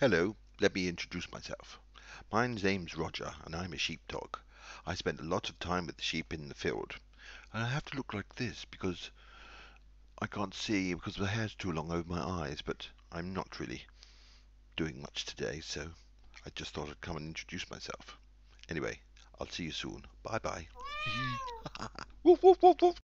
Hello, let me introduce myself. My name's Roger, and I'm a sheepdog. I spend a lot of time with the sheep in the field, and I have to look like this because I can't see because the hair's too long over my eyes. But I'm not really doing much today, so I just thought I'd come and introduce myself. Anyway, I'll see you soon. Bye bye. woof, woof, woof, woof.